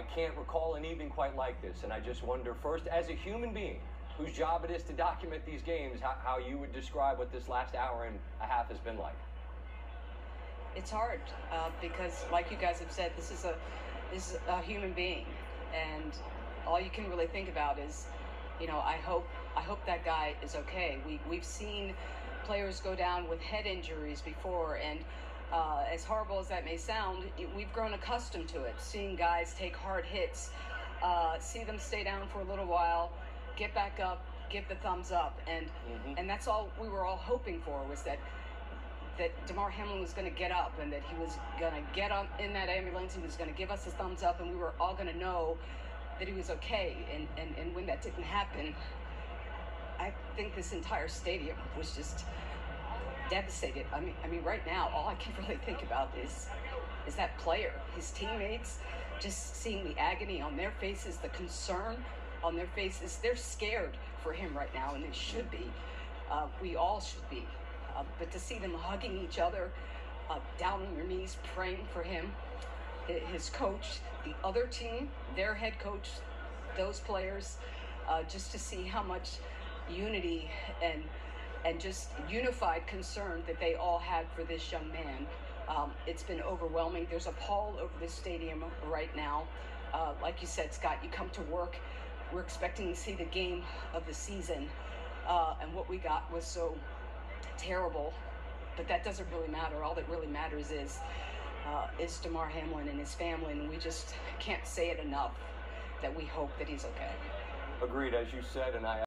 I can't recall an evening quite like this, and I just wonder first, as a human being whose job it is to document these games, how, how you would describe what this last hour and a half has been like. It's hard uh, because, like you guys have said, this is a this is a human being, and all you can really think about is, you know, I hope I hope that guy is okay. We we've seen players go down with head injuries before, and uh, as horrible as that may sound, we've grown accustomed to it. Seeing guys take hard hits, uh, see them stay down for a little while, get back up, give the thumbs up, and mm-hmm. and that's all we were all hoping for was that that Damar Hamlin was going to get up and that he was going to get on in that ambulance. and He was going to give us a thumbs up, and we were all going to know that he was okay. And, and, and when that didn't happen, I think this entire stadium was just devastated. I mean, I mean, right now, all I can really think about is is that player, his teammates, just seeing the agony on their faces, the concern on their faces. They're scared for him right now, and they should be. Uh, we all should be. Uh, but to see them hugging each other, uh, down on their knees, praying for him, his coach, the other team, their head coach, those players, uh, just to see how much unity and and just unified concern that they all had for this young man. Um, it's been overwhelming. There's a pall over the stadium right now. Uh, like you said, Scott, you come to work. We're expecting to see the game of the season, uh, and what we got was so terrible. But that doesn't really matter. All that really matters is uh, is Damar Hamlin and his family, and we just can't say it enough that we hope that he's okay. Agreed, as you said, and I.